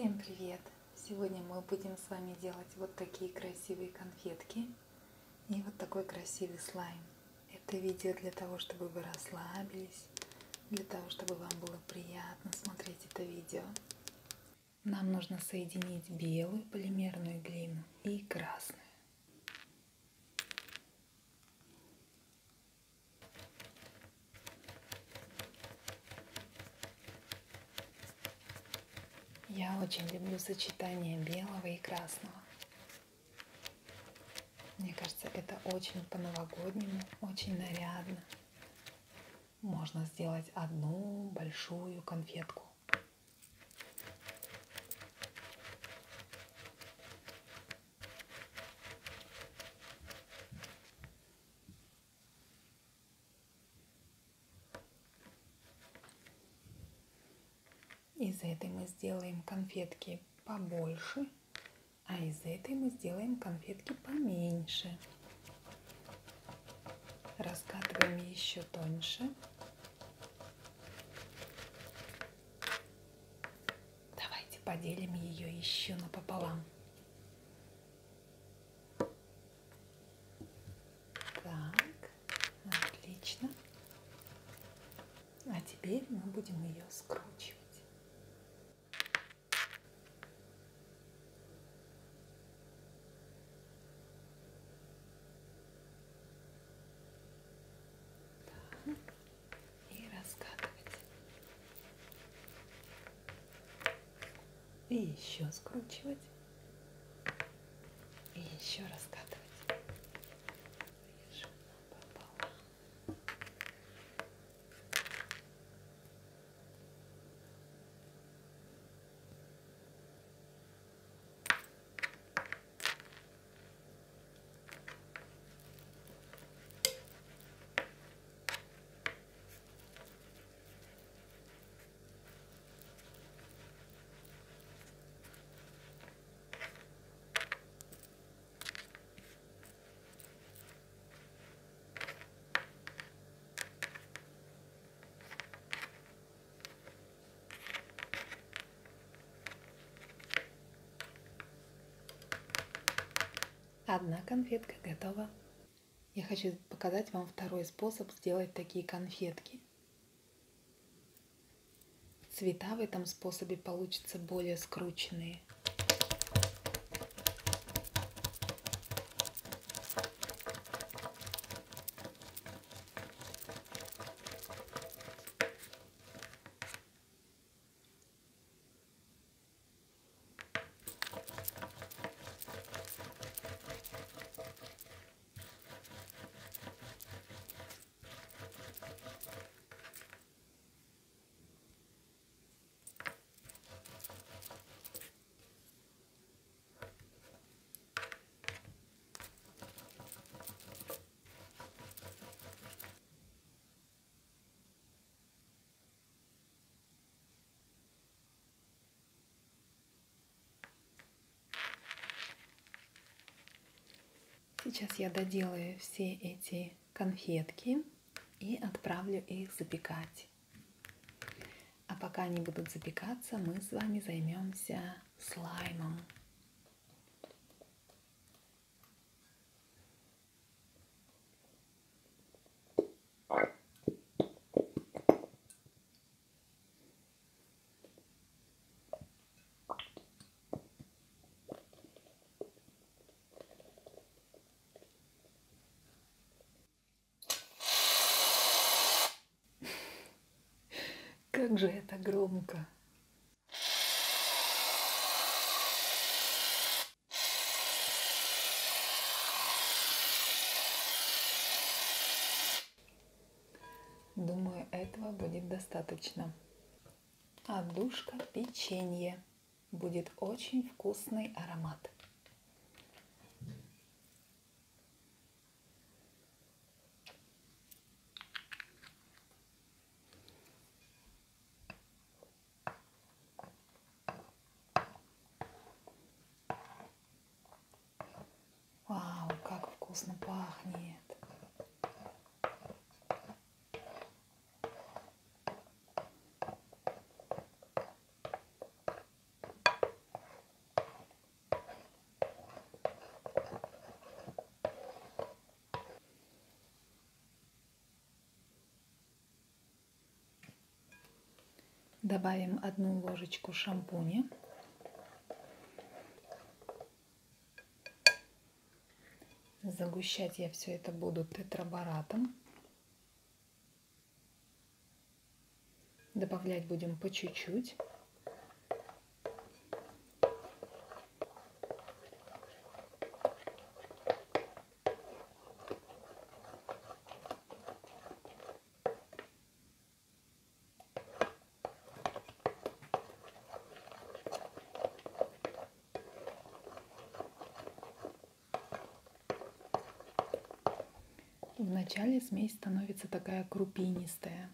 Всем привет! Сегодня мы будем с вами делать вот такие красивые конфетки и вот такой красивый слайм. Это видео для того, чтобы вы расслабились, для того, чтобы вам было приятно смотреть это видео. Нам нужно соединить белую полимерную глину и красную. Я очень люблю сочетание белого и красного. Мне кажется, это очень по-новогоднему, очень нарядно. Можно сделать одну большую конфетку. Из этой мы сделаем конфетки побольше, а из этой мы сделаем конфетки поменьше. Раскатываем еще тоньше. Давайте поделим ее еще напополам. Так, отлично. А теперь мы будем ее скручивать. и раскатывать. И еще скручивать. И еще раскатывать. Одна конфетка готова. Я хочу показать вам второй способ сделать такие конфетки. Цвета в этом способе получатся более скрученные. Сейчас я доделаю все эти конфетки и отправлю их запекать. А пока они будут запекаться, мы с вами займемся слаймом. Же это громко! Думаю, этого будет достаточно. Отдушка печенье. Будет очень вкусный аромат. Добавим одну ложечку шампуня. Загущать я все это буду тетрабаратом. Добавлять будем по чуть-чуть. Вначале смесь становится такая крупинистая,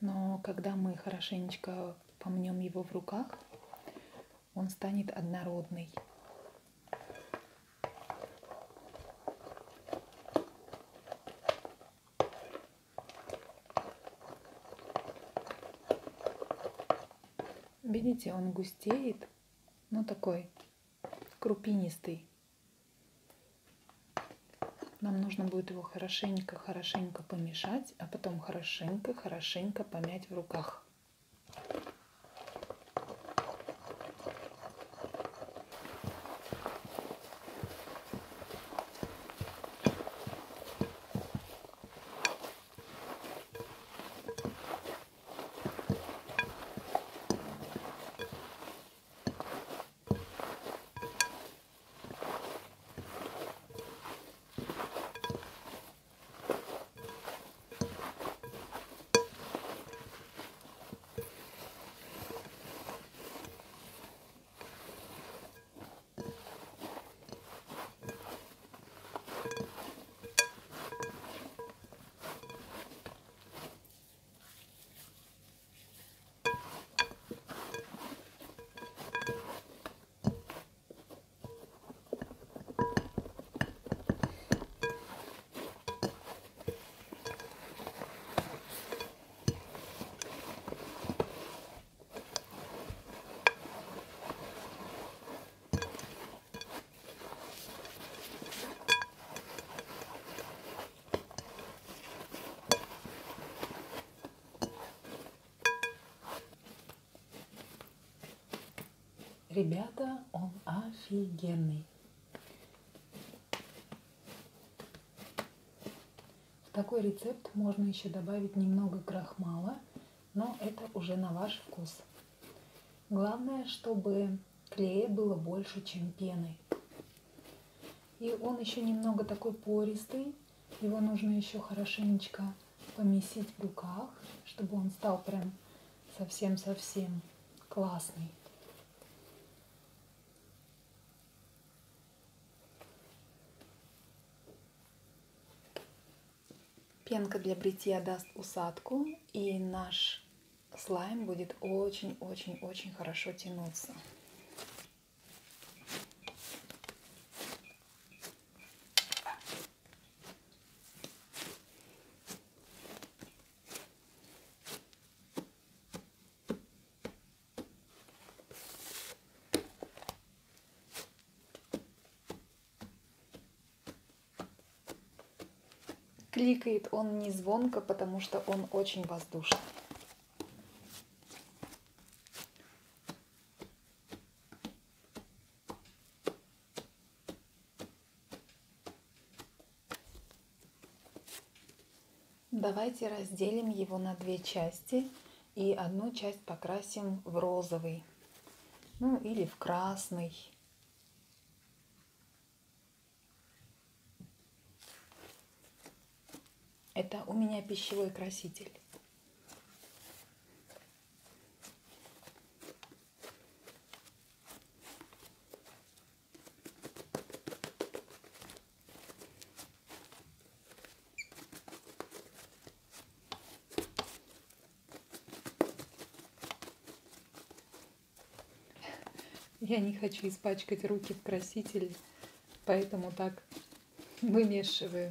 но когда мы хорошенечко помнем его в руках, он станет однородный. Видите, он густеет, ну такой крупинистый. Нам нужно будет его хорошенько-хорошенько помешать, а потом хорошенько-хорошенько помять в руках. Ребята, он офигенный. В такой рецепт можно еще добавить немного крахмала, но это уже на ваш вкус. Главное, чтобы клея было больше, чем пены. И он еще немного такой пористый. Его нужно еще хорошенечко помесить в руках, чтобы он стал прям совсем-совсем классный. Пенка для бритья даст усадку, и наш слайм будет очень-очень-очень хорошо тянуться. Кликает он не звонко, потому что он очень воздушный. Давайте разделим его на две части и одну часть покрасим в розовый, ну или в красный. Меня пищевой краситель. Я не хочу испачкать руки в красителе, поэтому так вымешиваю.